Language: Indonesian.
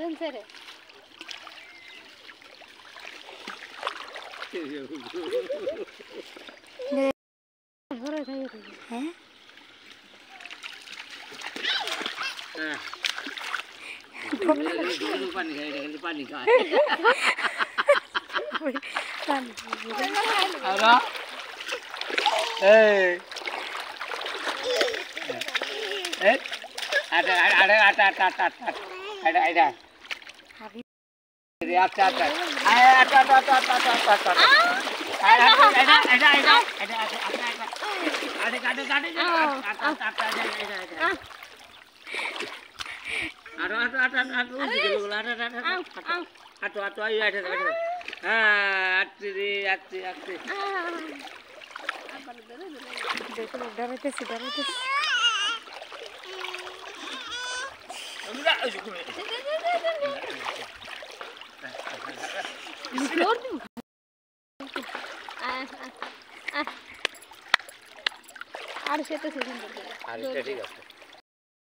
Sen sere. Ne? Hora kayıyor. He? Eh, ada ada ada ada ada ada ada ada. Jadi ada ada. Ada ada ada ada ada. Ada ada. Ada ada ¿Qué ah, ah, ah. este es eso? Es.